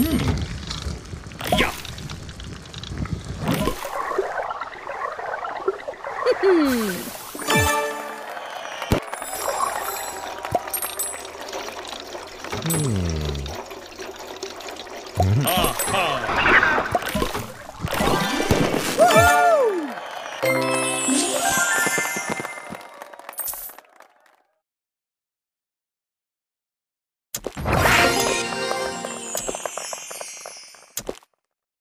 哎呀！哼哼！嗯嗯啊啊！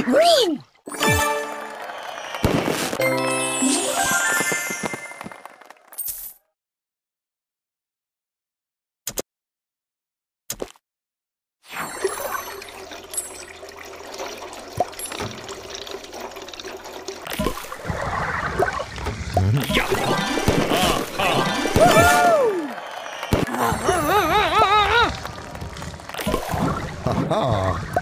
Green! Oh.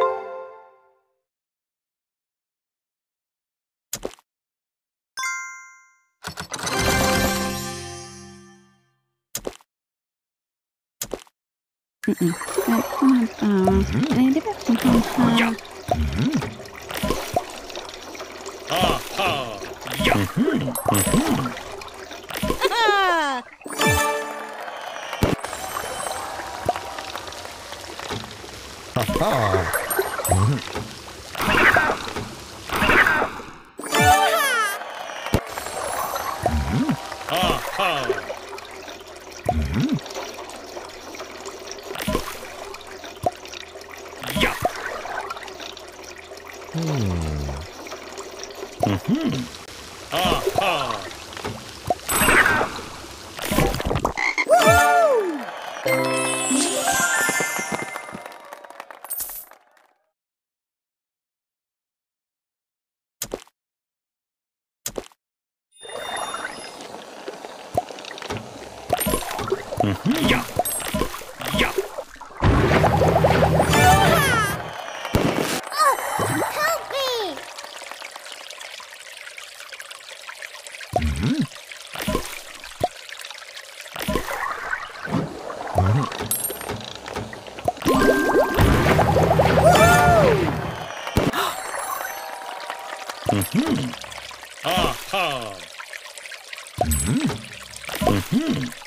嗯嗯，来，啊，来这边，同学。啊哈，呀，嗯哼，嗯哼，哈哈。啊哈，嗯哼，哈哈。Mmm. Mm-hmm. Yeah. Mm-hmm. Aha! Mm-hmm. Mm-hmm.